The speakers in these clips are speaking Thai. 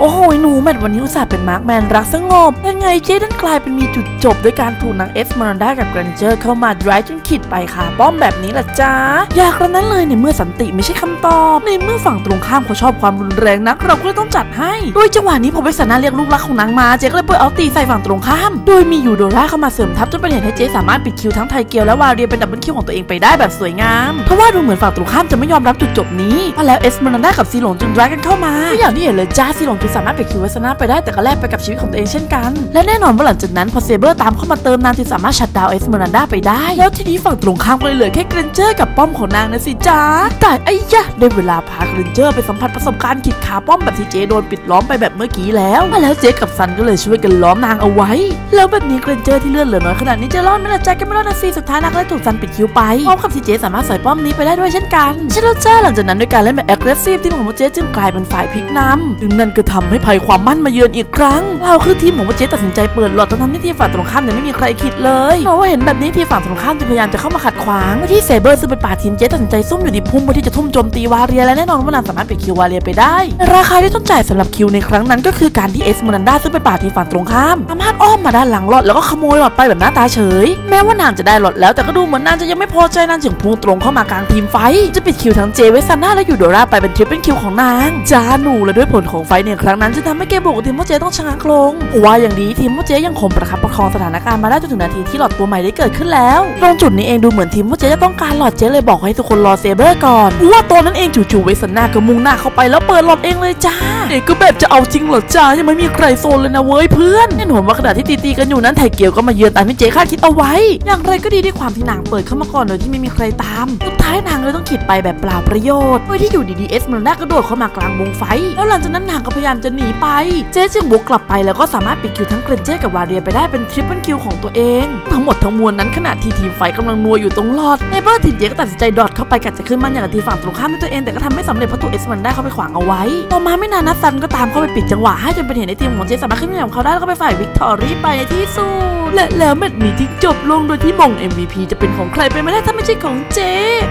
โอ้โหหนูแมทวันนี้อุตส่าห์เป็นมาร์คแมนรักสงบยังไงเจ๊ดันกลายเป็นมีจุดจบด้วยการถูกนางเอสมารันดากับแกรนเจอร์เข้ามาดรายจนขิดไปค่ะ ป้อมแบบนี้ล่ะจ้าอยากกระนั้นเลยในเมื่อสันติไม่ใช่คำตอบ ในเมื่อฝั่งตรงข้ามเขาชอบความรุนแรงนักเราก็เลยต้องจัดให้โดยจังหวะนี้พอเวสนาเรียกลูกรักของนางมาเจ๊ก็เลยเปิดเอาตีใส่ฝั่งตรงข้าม โดยมียูโดราเข้ามาเสริมทัพจนเป็นเหตุให้เจ๊สามารถปิดคิวทั้งไทเกียวและวาเรียเป็นดับเบิลคิวของตัวเองไปได้แบบสวยงามเพราะว่าดูเหมือนฝั่งตรงข้ามจะไม่ยอมรับจุดจบนี้เพราะแล้วเอสมารันดากับซีหลงจึงดรายกันเข้ามาก็อย่างที่เห็นเลยจ้าซีหลงจงสามารถปิดคิวเวสนาไปได้แต่ก็แลกไปกับชีวิตของตัวเองเช่นกัน และแน่นอนว่าหลังจากนั้นพอเซเบอร์ตามเข้ามาเติมนางจึงสามารถชัดดาวน์เอสมารันดาไปได้ แล้วทีนี้ฝั่งตรงข้ามก็เลยเหลือแค่เกรนเจอร์กับป้อมของนางนะสิจ้าแต่ไอ้ยะได้เวลาพาเกรนเจอร์ไปสัมผัสประสบการณ์ขิตคาป้อมแบบที่เจโดนปิดล้อมไปแบบเมื่อกี้แล้วมาแล้วเจกับซันก็เลยช่วยกันล้อมนางเอาไว้ แล้วแบบนี้เกรนเจอร์ที่เลือดเหลือน้อยขนาดนี้จะรอดไหมล่ะจ๊ะก็ไม่รอดนะสิสุดท้ายนางก็เลยถูกซันปิด kill ไปพร้อมกับที่เจสามารถสอยป้อมนี้ไปได้ด้วยเช่นกันใช่แล้วจ้าหลังจากนั้นด้วยการเล่นแบบ aggressive ทีมของโมเจจึงกลายเป็นฝ่ายพลิกนำซึ่งนั่นก็ทำให้ภัยความมั่นมาเยือนอีกครั้ง เราคือทีมของเจตัดสินใจเปิดหลอดทั้งๆที่ทีมฝั่งตรงข้ามยังไม่มีใครคิดเลยเพราะว่าเห็นแบบนี้ทีมฝั่งตรงข้ามจึงพยายามจะเข้ามาขัดขวางเมื่อที่เซเบอร์ซึ่งเป็นป่าทีมเจตัดสินใจซุ่มอยู่ที่พุ่มเพื่อที่จะทุ่มโจมตีวาเรียและแน่นอนว่านางสามารถปิด kill วาเรียไปได้ ราคาที่ต้องจ่ายสำหรับ kill ในครั้งนั้นก็คือการที่เอสมอนันดาซึ่งเป็นป่าทีมฝั่งตรงข้ามสามารถอ้อมมาด้านหลังหลอดแล้วก็ขโมยหลอดไปแบบหน้าตาเฉย แม้ว่านางจะได้หลอดแล้วแต่ก็ดูเหมือนนางจะยังไม่พอใจนางจึงพุ่งตรงเข้ามากลาง team fight จะปิด kill ทั้งเจเวสซาน่าและยูโดราไปเป็น triple kill ของนางจ้าหนูและด้วยผลของ fight ในครั้งนั้นจะทำให้เกมบุกของทีมโมเจต้องชะงักลงว่าอย่างดีทีมโมเจยังคงประคับประคองสถานการณ์มาได้จนถึงนาทีที่หลอดตัวใหม่ได้เกิดขึ้นแล้วตรงจุดนี้เองดูเหมือนทีมโมเจจะต้องการหลอดเจเลยบอกให้ทุกคนรอเซเบอร์ก่อนว่าตัวนั้นเองจู่ๆเวสซาน่าก็มุ่งหน้าเข้าไปแล้วเปิดหลอดเองเลยจ้าเด็กก็แบบจะเอาจริงเหรอจ้ายังไม่มีใครโซนเลยนะเว้ยเพื่อนแน่นอนว่าขณะที่ตีๆกันอยู่นั้นไทเกียวก็มาเยือนตามที่เจคาดคิดเอาไว้ อย่างไรก็ดีด้วยความที่นางเปิดเข้ามาก่อนโดยที่ไม่มีใครตามสุดท้ายนางเลยต้องขิตไปแบบเปล่าประโยชน์โดยที่อยู่ดีๆเอสมันด้ากระโดดเข้ามากลางวง fight แล้วหลังจากนั้นนางก็พยายามจะหนีไป เจ๊จึงบุกกลับไปแล้วก็สามารถปิด kill ทั้งเกรนเจกับวาเรียไปได้เป็น triple kill ของตัวเอง ทั้งหมดทั้งมวลนั้นขณะที่ team fight กำลังนัวอยู่ตรงหลอดในเบอร์ทีมเจก็ตัดสินใจดอดเข้าไปกัดจะขึ้นมันอย่างทีฝั่งตรงข้ามด้วยตัวเองแต่ก็ทำไม่สำเร็จเพราะถูกเอสมันได้เข้าไปขวางเอาไว้ ต่อมาไม่นานนัดซันก็ตามเข้าไปปิดจังหวะให้จนเป็นเหตุในทีมของเจสามารถขึ้นมาของเขาได้แล้วก็ไปฝ่ายวิกตอรี่ไปในที่สุดและแล้วแมตช์นี้ที่จบลงโดยที่มง MVP จะเป็นของใครไปไม่ได้ถ้าไม่ใช่ของเจ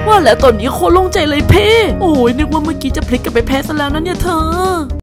ว่าแล้วตอนนี้โคตรโลงใจเลยเพ่โอ้ยนึกว่าเมื่อกี้จะพลิกกลับไปแพ้ซะแล้วนะเนี่ยเธอ